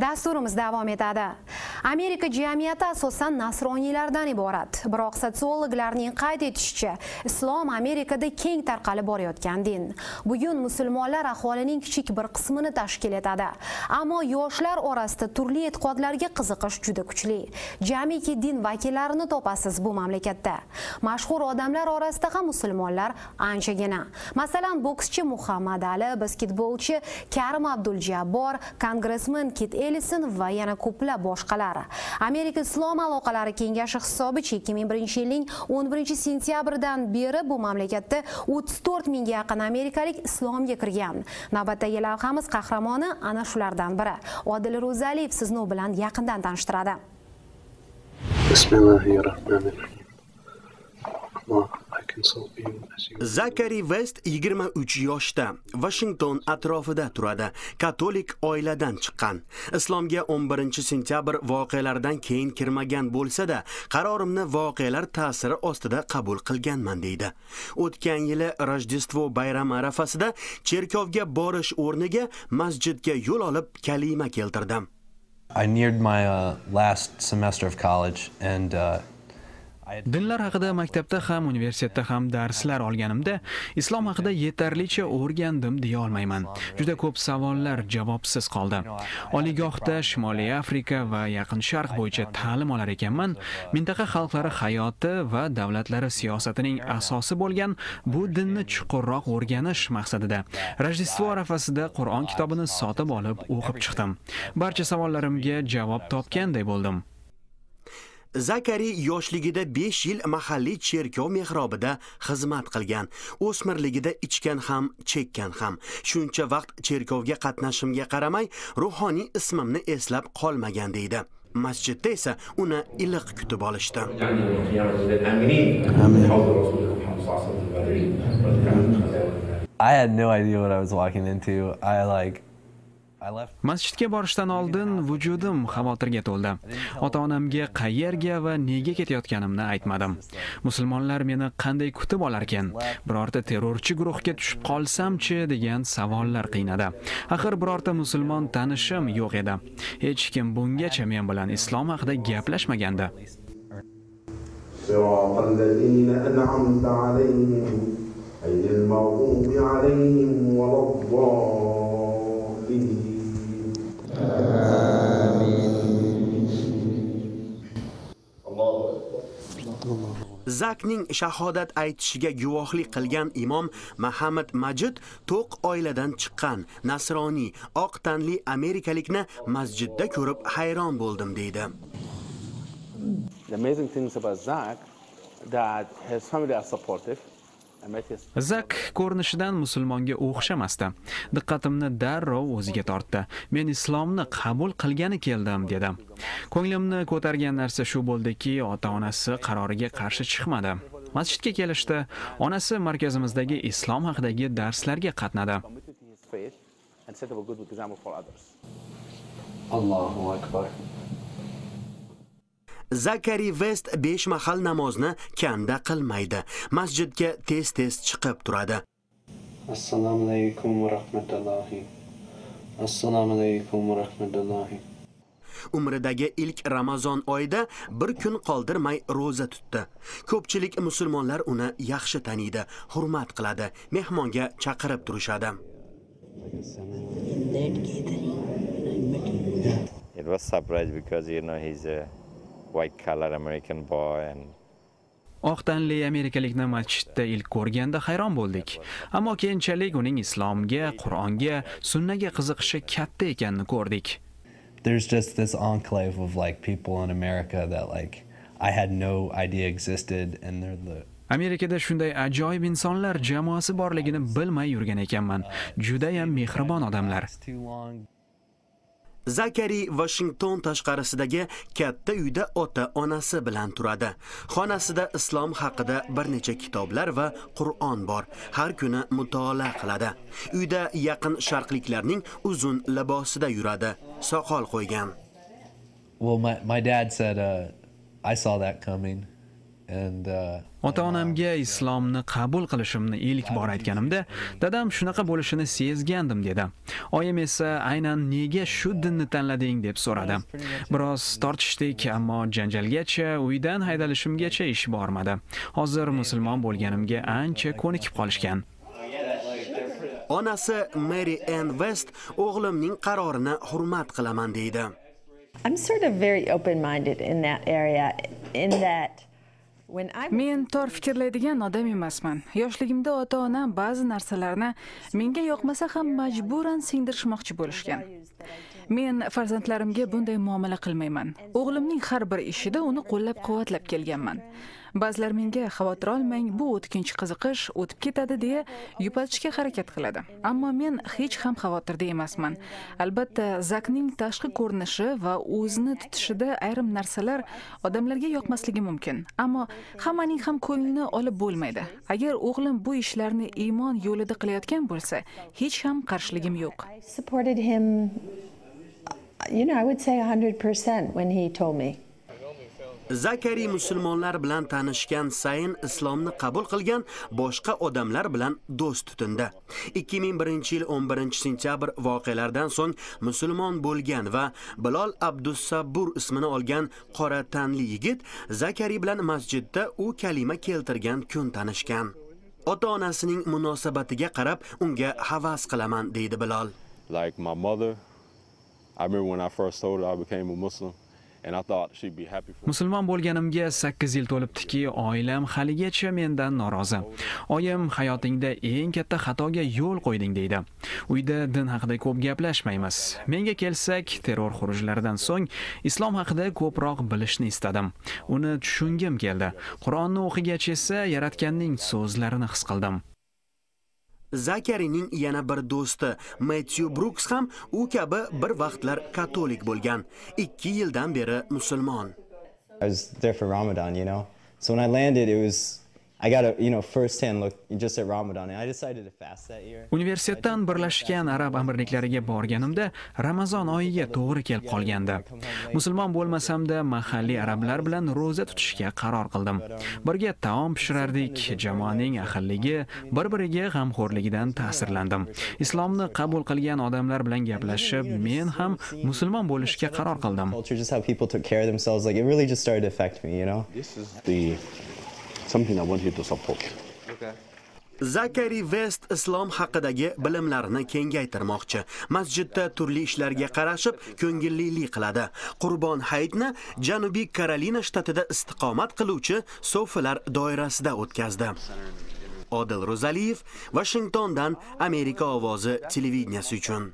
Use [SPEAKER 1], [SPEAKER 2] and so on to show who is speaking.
[SPEAKER 1] Dasturimiz davom etadi. Amerika jamiyati asosan nasroniylardan iborat. Biroq sotsiologlarning qayd etishicha, islom Amerikada keng tarqalib borayotgan din. Bugun musulmonlar aholining kichik bir qismini tashkil etadi. Ammo yoshlar orasida turli e'tiqodlarga qiziqish juda kuchli. Jamiki din vakillarini topasiz bu mamlakatda. Mashhur odamlar orasida ham musulmonlar anchagina. Masalan, bokschi Muhammad Ali, basketbolchi Karim Abduljabbor, kongressmen Kit Ellison va yana ko'plab boshqalari. Amerika Islom aloqalari kengashi hisobicha 2001-yilning 11-sentyabridan beri bu mamlakatda 34 mingga yaqin amerikalik islomga kirgan. Navbatdagi lavhamiz qahramoni ana shulardan biri. Odil Ro'zaliyev sizni u bilan yaqindan tanishtiradi.
[SPEAKER 2] Bismillahirrohmanirrohim.
[SPEAKER 3] Zakari vest 23 yoshda vashington atrofida turadi. Katolik oiladan chiqqan. Islomga 11 sentyabr voqealaridan keyin kirmagan bo'lsa-da qarorimni voqealar ta'siri ostida qabul qilganman deydi. O'tgan yili rojdestvo bayrami arafasida cherkovga borish o'rniga masjidga yo'l olib kalima keltirdim.
[SPEAKER 4] I neared my uh, last semester of college and uh,
[SPEAKER 5] dinlar haqida maktabda ham universitetda ham darslar olganimda islom haqida yetarlicha o'rgandim deya olmayman. Juda ko'p savollar javobsiz qoldi. Oliygohda shimoliy afrika va yaqin sharq bo'yicha ta'lim olar ekanman. Mintaqa xalqlari hayoti va davlatlari siyosatining asosi bo'lgan bu dinni chuqurroq o'rganish maqsadida rojdestvo arafasida qur'on kitobini sotib olib o'qib chiqdim. Barcha savollarimga javob topganday bo'ldim.
[SPEAKER 3] Zakari yoshligida 5 yil mahalliy cherkov mehrobida xizmat qilgan. O'smirligida ichgan ham chekkan ham. Shuncha vaqt cherkovga qatnashimga qaramay ruhoniy ismimni eslab qolmagan deydi. Masjidda esa uni iliq kutib olishdi.
[SPEAKER 4] I had no idea what I was walking into. I like
[SPEAKER 5] masjidga borishdan oldin vujudim xavotirga to'ldi ota onamga qayerga va nega ketayotganimni aytmadim musulmonlar meni qanday kutib olarkan birorta terrorchi guruhga tushib qolsamchi degan savollar qiynadi axir birorta musulmon tanishim yo'q edi hech kim bungacha men bilan islom haqida gaplashmagandi غير المغضوب عليهم ولا الضالين
[SPEAKER 3] zakning shahodat aytishiga guvohlik qilgan imom Muhammad Majid to'q oiladan chiqqan nasroniy oq tanli amerikalikni masjidda ko'rib hayron bo'ldim deydi.
[SPEAKER 6] The amazing things about Zak that his family are supportive
[SPEAKER 5] zak ko'rinishidan musulmonga o'xshamasdi. Diqqatimni darrov o'ziga tortdi. Men islomni qabul qilgani keldim dedi. Ko'nglimni ko'targan narsa shu bo'ldiki ota onasi qaroriga qarshi chiqmadi. Masjidga kelishdi. Onasi markazimizdagi islom haqidagi darslarga qatnadi.
[SPEAKER 4] Allohu akbar.
[SPEAKER 3] Zakari vest besh mahal namozni kanda qilmaydi. Masjidga tez tez chiqib turadi.
[SPEAKER 2] Assalomu alaykum va rahmatullohi. Assalomu alaykum va rahmatullohi.
[SPEAKER 3] Umridagi ilk ramazon oyida bir kun qoldirmay ro'za tutdi. Ko'pchilik musulmonlar uni yaxshi taniydi hurmat qiladi mehmonga chaqirib turishadi.
[SPEAKER 7] It was surprise because you know he's a white collar American boy and
[SPEAKER 5] oq tanli amerikalikni masjidda ilk ko'rganda hayron bo'ldik. Ammo keyinchalik uning islomga qur'onga sunnaga qiziqishi katta ekanini ko'rdik.
[SPEAKER 4] There's just this enclave of like people in america that like i had no idea existed and they're the
[SPEAKER 5] amerikada shunday ajoyib insonlar jamoasi borligini bilmay yurgan ekanman. Judayam mehribon odamlar
[SPEAKER 3] zakari Washington tashqarisidagi katta uyda ota onasi bilan turadi. Xonasida islom haqida bir necha kitoblar va qur'on bor. Har kuni mutolaa qiladi. Uyda yaqin sharqliklarning uzun libosida yuradi. Soqol qo'ygan.
[SPEAKER 4] Well my, my dad said uh, i saw that coming. Uh,
[SPEAKER 5] ota-onamga islomni qabul qilishimni ilk bor aytganimda dadam shunaqa bo'lishini sezgandim dedi. Oyim esa aynan nega shu dinni tanlading? deb so'radi. Biroz tortishdik ammo janjalgacha uydan haydalishimgacha ish bormadi. Hozir musulmon bo'lganimga ancha ko'nikib qolishgan.
[SPEAKER 3] Onasi mary ann west o'g'limning qarorini hurmat qilaman deydi.
[SPEAKER 8] I'm sort of very open minded in that area, in that
[SPEAKER 9] Men tor fikrlaydigan odam emasman. Yoshligimda ota-onam ba'zi narsalarni menga yoqmasa ham majburan singdirishmoqchi bo'lishgan. Men farzandlarimga bunday muomala qilmayman. O'g'limning har bir ishida uni qo'llab-quvvatlab kelganman. Ba'zilar menga xavotir olmang, bu o'tkinchi qiziqish, o'tib ketadi deya yupatishga harakat qiladi. Ammo men hech ham xavotirda emasman. Albatta, Zakning tashqi ko'rinishi va o'zini tutishida ayrim narsalar odamlarga yoqmasligi mumkin. Ammo hammaning ham ko'nglini olib bo'lmaydi. Agar o'g'lim bu ishlarni iymon yo'lida qilayotgan bo'lsa, hech ham qarshiligim yo'q.
[SPEAKER 8] You know, I would say 100% when he told me.
[SPEAKER 3] zakari musulmonlar bilan tanishgan sayin islomni qabul qilgan boshqa odamlar bilan do'st tutindi. 2001 yil 11 sentyabr voqealaridan so'ng musulmon bo'lgan va bilol abdusabbur ismini olgan qora tanli yigit zakari bilan masjidda u kalima keltirgan kun tanishgan. Ota onasining munosabatiga qarab unga havas qilaman deydi bilol.
[SPEAKER 10] Like my mother,
[SPEAKER 5] musulmon bo'lganimga 8 yil to'libdiki oilam haligacha mendan norozi. Oyim hayotingda eng katta xatoga yo'l qo'yding deydi. Uyda din haqida ko'p gaplashmaymiz. Menga kelsak terror xurujlaridan so'ng islom haqida ko'proq bilishni istadim. Uni tushungim keldi. Qur'onni o'qigach esa yaratganning so'zlarini his qildim.
[SPEAKER 3] Zakarining yana bir do'sti Matthew Brooks ham u kabi bir vaqtlar katolik bo'lgan 2 yildan beri musulmon
[SPEAKER 11] I was there for Ramadan, you know. So when I landed, it was I got a you know first-hand look just at Ramadan, and I decided to fast that year.
[SPEAKER 5] Universitetdan Birlashgan Arab Amirliklariga borganimda Ramazon oyiga to'g'ri kelib qolgandi. Musulmon bo'lmasamda mahalliy arablar bilan roza tutishga qaror qildim. Birga taom pishirardik, jamoaning ahilligi, bir-biriga g'amxo'rligidan ta'sirlandim. Islomni qabul qilgan odamlar bilan gaplashib, men ham musulmon bo'lishga qaror qildim.
[SPEAKER 10] Something I want you to support.
[SPEAKER 3] zakari vest islom haqidagi bilimlarini kengaytirmoqchi. Masjidda turli ishlarga qarashib ko'ngillilik qiladi. Qurbon hayitni janubiy karolina shtatida istiqomat qiluvchi sofilar doirasida o'tkazdi. Odil ro'zaliyev vashingtondan amerika ovozi televideniyasi uchun